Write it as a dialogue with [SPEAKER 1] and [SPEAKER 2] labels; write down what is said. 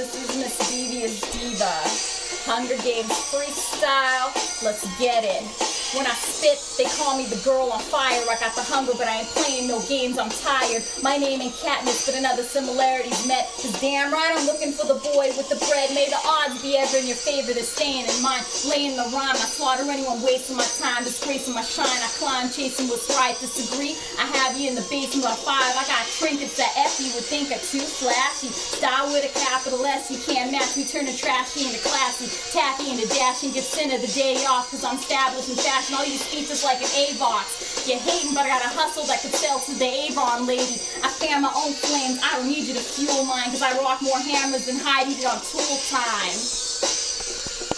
[SPEAKER 1] This is Miss Devious Diva. Hunger Games freestyle. Let's get it. When I spit, they call me the girl on fire. I got the hunger, but I ain't playing no games. I'm tired. My name ain't Katniss, but another similarities met. Cause damn right, I'm looking for the boy with the bread. May the odds be ever in your favor. They're staying in mine. Laying the rhyme. I slaughter anyone wasting my time, disgracing my shine. I climb, chasing what's right. Disagree. I have you in the basement of five. I got trinkets that Effie would think are too flashy. Style with a capital S. You can't match me. Turning trashy into classy. Tacky into dashing. Get of the day off. Cause I'm established in fashion fashion. All these features like an Avox. You're hating, but I got a hustle that could sell to the Avon lady. I fan my own flames. I don't need you to fuel mine, cause I rock more hammers than Heidi did on tool time.